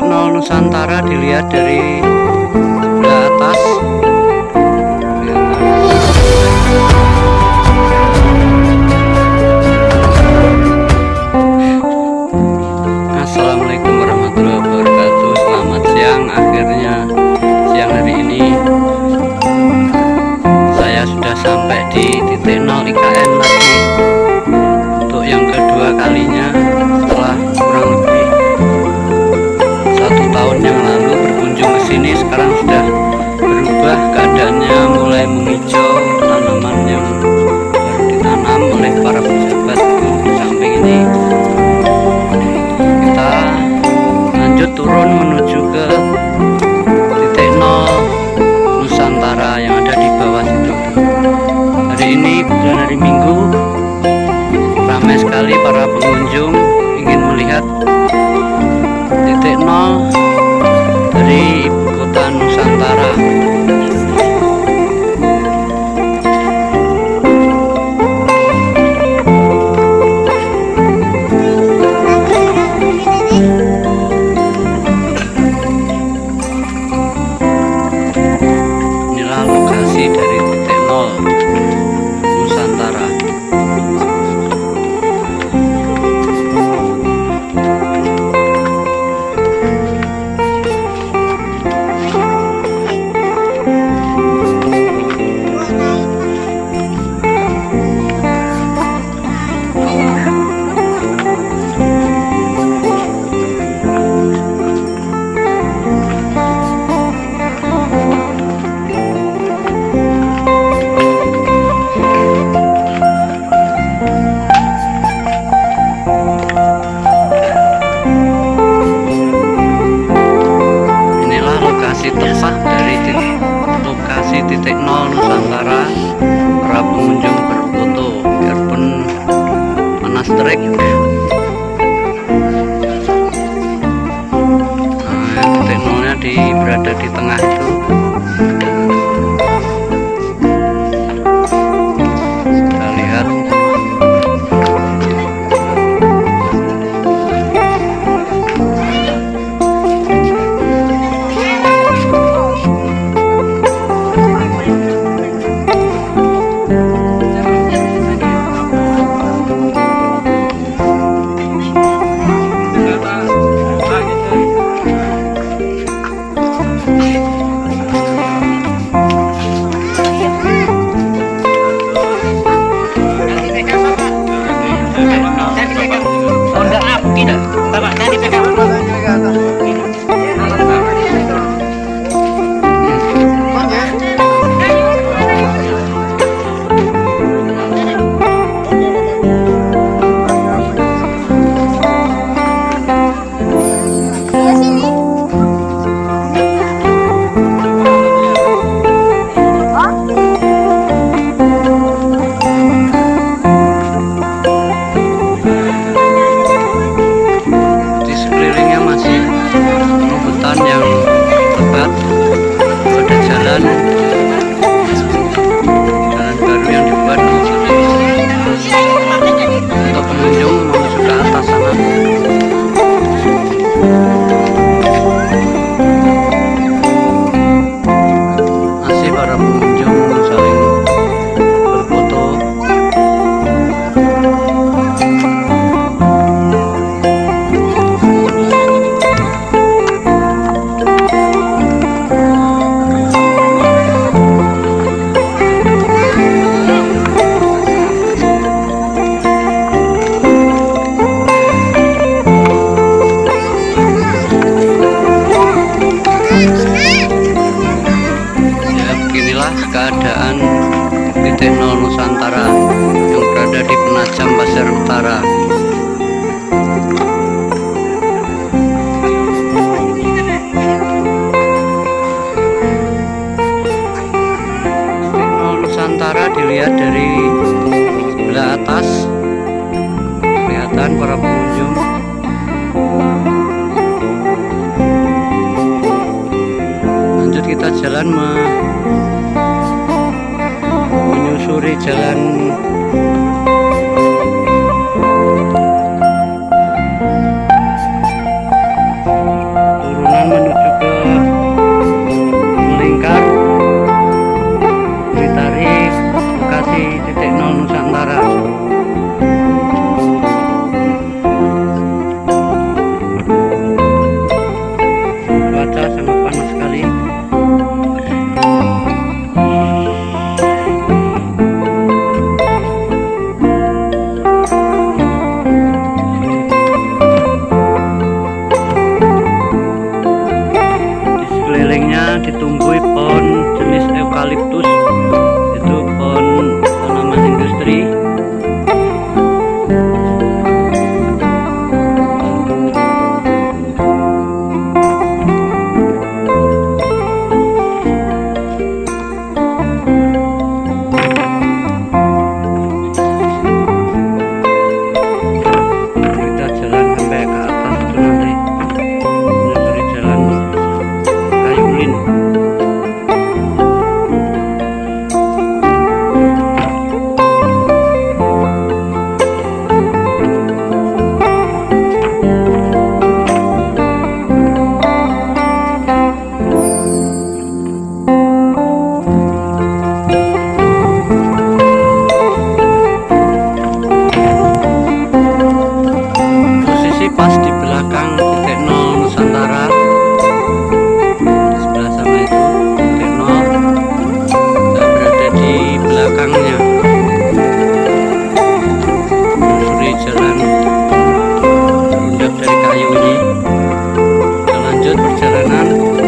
titik nol Nusantara dilihat dari sebelah atas. Assalamualaikum warahmatullahi wabarakatuh. Selamat siang. Akhirnya siang hari ini Saya sudah sampai di titik nol IKN pengunjung ingin melihat para pengunjung. Lanjut kita jalan menyusuri jalan Popular